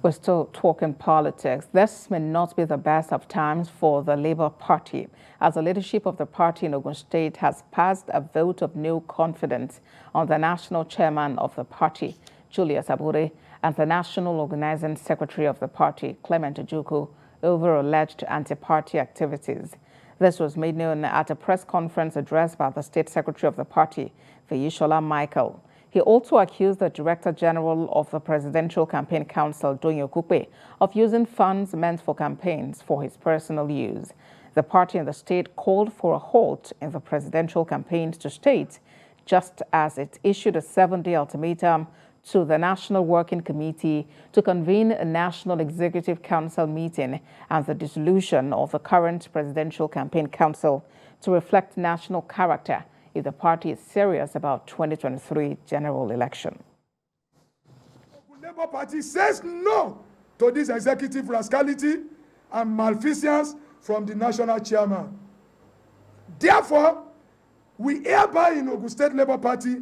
We're still talking politics. This may not be the best of times for the Labour Party, as the leadership of the party in Ogun State has passed a vote of no confidence on the national chairman of the party, Julius Abure, and the national organizing secretary of the party, Clement Ojukwu, over alleged anti-party activities. This was made known at a press conference addressed by the state secretary of the party, Feyisola Michael. He also accused the Director General of the Presidential Campaign Council, Doyin Okupe, of using funds meant for campaigns for his personal use. The party in the state called for a halt in the presidential campaigns to state, just as it issued a seven-day ultimatum to the National Working Committee to convene a National Executive Council meeting and the dissolution of the current Presidential Campaign Council to reflect national character if the party is serious about 2023 general election. The Labour Party says no to this executive rascality and malfeasance from the national chairman. Therefore, we hereby in Ogun State Labour Party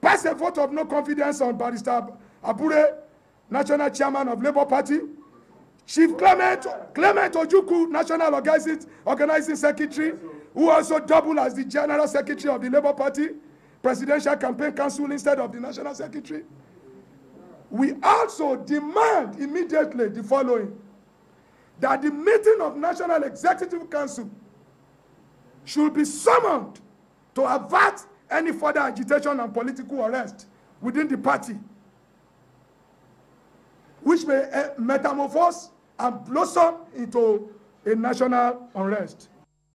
pass a vote of no confidence on Barrister Abure, national chairman of Labour Party, Chief Clement, Clement Ojukwu, national organizing, organizing secretary, who also doubled as the General Secretary of the Labour Party, Presidential Campaign Council instead of the National Secretary. We also demand immediately the following that the meeting of National Executive Council should be summoned to avert any further agitation and political arrest within the party, which may uh, metamorphose and blossom into a national unrest.